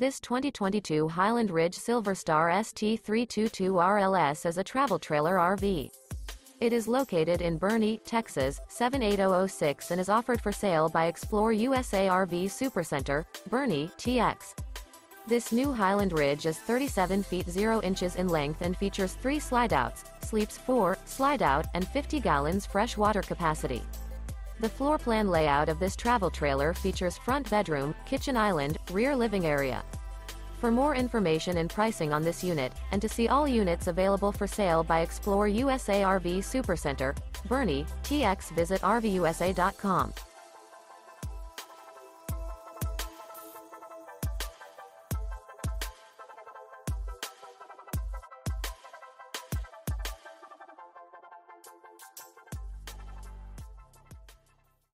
This 2022 Highland Ridge Silverstar ST322 RLS is a travel trailer RV. It is located in Boerne, Texas, 78006 and is offered for sale by Explore USA RV Supercenter, Boerne, TX. This new Highland Ridge is 37 feet 0 inches in length and features three slide-outs, sleeps 4, slide-out, and 50 gallons fresh water capacity. The floor plan layout of this travel trailer features front bedroom, kitchen island, rear living area. For more information and pricing on this unit, and to see all units available for sale by Explore USA RV Supercenter, Boerne, TX visit RVUSA.com.